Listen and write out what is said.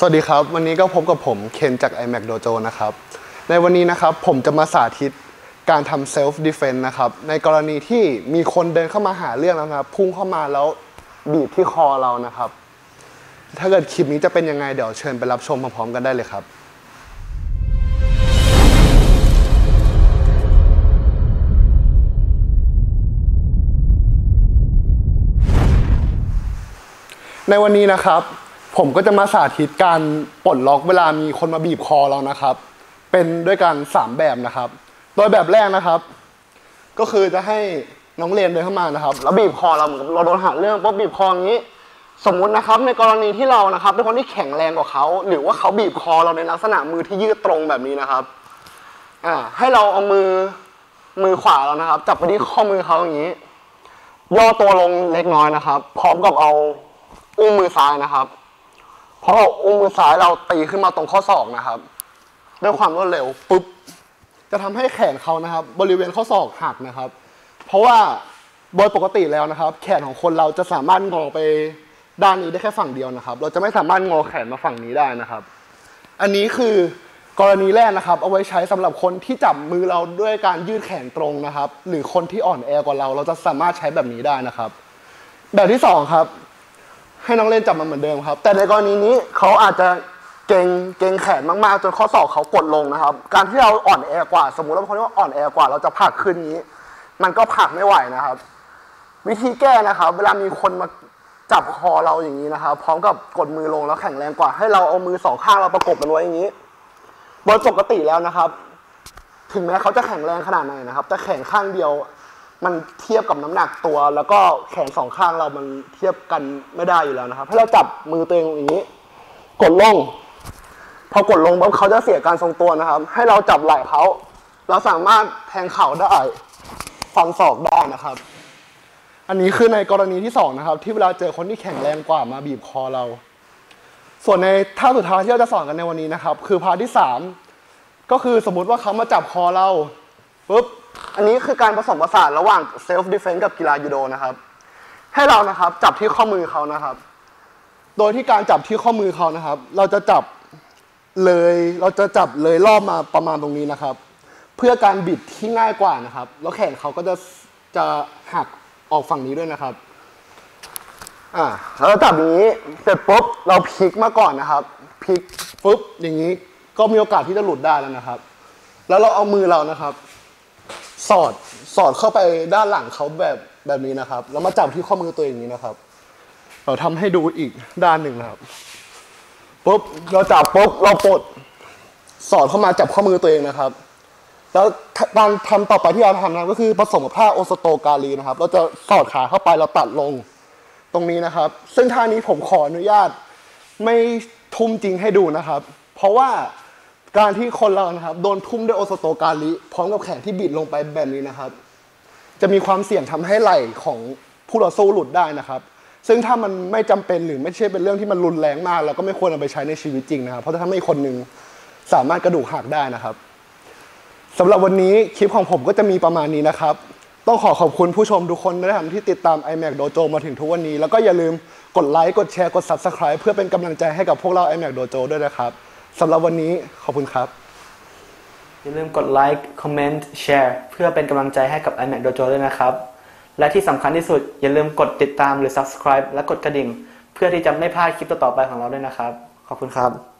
สวัสดีครับ วันนี้ก็พบกับผมเคนจาก iMac Dojo นะครับ ในวันนี้นะครับผมจะมาสาธิตการทำ self defense นะครับ ในกรณีที่มีคนเดินเข้ามาหาเรื่องแล้วนะครับ พุ่งเข้ามาแล้วบีบที่คอเรานะครับ ถ้าเกิดคลิปนี้จะเป็นยังไงเดี๋ยวเชิญไปรับชมพร้อมๆกันได้เลยครับในวันนี้นะครับ ผมก็จะมาสาธิตการปลดล็อกเวลามีคนมาบีบคอเรานะครับ เป็นด้วยกันสามแบบนะครับ โดยแบบแรกนะครับ ก็คือจะให้น้องเรนเดินเข้ามานะครับ แล้วบีบคอเราเหมือนเราโดนหาเรื่องปุ๊บบีบคออย่างนี้ สมมุตินะครับในกรณีที่เรานะครับเป็นคนที่แข็งแรงกว่าเขาหรือว่าเขาบีบคอเราในลักษณะมือที่ยืดตรงแบบนี้นะครับอ่าให้เราเอามือมือขวาเรานะครับ จับไปที่ข้อมือเขาอย่างนี้ย่อตัวลงเล็กน้อยนะครับ พร้อมกับเอาอุ้งมือซ้ายนะครับ เพราะเอาอุ้งมือซ้ายเราตีขึ้นมาตรงข้อศอกนะครับ ด้วยความรวดเร็วปุ๊บจะทำให้แขนเขานะครับ บริเวณข้อศอกหักนะครับ เพราะว่าโดยปกติแล้วนะครับ แขนของคนเราจะสามารถงอไปด้านนี้ได้แค่ฝั่งเดียวนะครับ เราจะไม่สามารถงอแขนมาฝั่งนี้ได้นะครับ อันนี้คือกรณีแรกนะครับ เอาไว้ใช้สำหรับคนที่จับมือเราด้วยการยืดแขนตรงนะครับ หรือคนที่อ่อนแอกว่าเรา เราจะสามารถใช้แบบนี้ได้นะครับ แบบที่สองครับ ให้น้องเล่นจับมันเหมือนเดิมครับ แต่ในกรณีนี้เขาอาจจะเก่งเก่งแขนมากๆ จนข้อศอกเขากดลงนะครับ การที่เราอ่อนแอกว่า สมมุติว่าคนที่ว่าอ่อนแอกว่า เราจะผักขึ้นนี้ มันก็ผักไม่ไหวนะครับ วิธีแก้นะครับ เวลามีคนมาจับคอเราอย่างนี้นะครับ พร้อมกับกดมือลงแล้วแข็งแรงกว่า ให้เราเอามือสองข้างเราประกบกันไว้อย่างนี้โดยปกติแล้วนะครับ ถึงแม้เขาจะแข็งแรงขนาดไหนนะครับ แต่แขนข้างเดียว มันเทียบกับน้ำหนักตัว แล้วก็แขนสองข้างเรามันเทียบกันไม่ได้อยู่แล้วนะครับให้เราจับมือตัวเองอย่างนี้ กดลง พอกดลงปุ๊บเขาจะเสียการทรงตัวนะครับ ให้เราจับไหล่เขาเราสามารถแทงเข่าได้ฟันศอกได้นะครับ อันนี้คือในกรณีที่สองนะครับ ที่เวลาเจอคนที่แข็งแรงกว่ามาบีบคอเรา ส่วนในท่าสุดท้ายที่เราจะสอนกันในวันนี้นะครับ คือพาร์ทที่สามก็คือสมมุติว่าเขามาจับคอเรา ปุ๊บ อันนี้คือการผสมผสานระหว่างเซลฟ์ดิเฟน s ์กับกีฬายูโดนะครับ ให้เรานะครับจับที่ข้อมือเขานะครับ โดยที่การจับที่ข้อมือเขานะครับ เราจะจับเลยเราจะจับเลยรอบมาประมาณตรงนี้นะครับ เพื่อการบิดที่ง่ายกว่านะครับ แล้วแขนเขาก็จะจะหักออกฝั่งนี้ด้วยนะครับอ่าแล้วจับนี้เสร็จปุ๊บเราพลิกมาก่อนนะครับพลิกปุ๊บอย่างนี้ก็มีโอกาสที่จะหลุดได้แล้วนะครับ แล้วเราเอามือเรานะครับ สอดสอดเข้าไปด้านหลังเขาแบบแบบนี้นะครับ แล้วมาจับที่ข้อมือตัวเองอย่างนี้นะครับ เราทำให้ดูอีกด้านหนึ่งนะครับปุ๊บเราจับปุ๊บเราปลดสอดเข้ามาจับข้อมือตัวเองนะครับ แล้วการทำต่อไปที่เราทำนะก็คือผสมกับผ้าโอสโตกาลีนะครับ เราจะสอดขาเข้าไปเราตัดลงตรงนี้นะครับ ซึ่งท่านี้ผมขออนุญาตไม่ทุ่มจริงให้ดูนะครับ เพราะว่า การที่คนเรานะครับ โดนทุ่มด้วยโอสโตกาลิพร้อมกับแขนที่บิดลงไปแบบนี้นะครับ จะมีความเสี่ยงทำให้ไหล่ของผู้ต่อสู้หลุดได้นะครับ ซึ่งถ้ามันไม่จำเป็นหรือไม่ใช่เป็นเรื่องที่มันรุนแรงมาก เราก็ไม่ควรเอาไปใช้ในชีวิตจริงนะครับ เพราะจะทำให้คนหนึ่งสามารถกระดูกหักได้นะครับสำหรับวันนี้คลิปของผมก็จะมีประมาณนี้นะครับ ต้องขอขอบคุณผู้ชมทุกคนนะครับที่ติดตาม iMac Dojo มาถึงทุกวันนี้ แล้วก็อย่าลืมกดไลค์กดแชร์กด Subscribe เพื่อเป็นกำลังใจให้กับพวกเรา iMac Dojo ด้วยนะครับ สำหรับวันนี้ขอบคุณครับ อย่าลืมกดไลค์คอมเมนต์แชร์เพื่อเป็นกำลังใจให้กับ iMac Dojo ด้วยนะครับ และที่สำคัญที่สุด อย่าลืมกดติดตามหรือ subscribe และกดกระดิ่ง เพื่อที่จะไม่พลาดคลิปต่อๆไปของเราด้วยนะครับ ขอบคุณครับ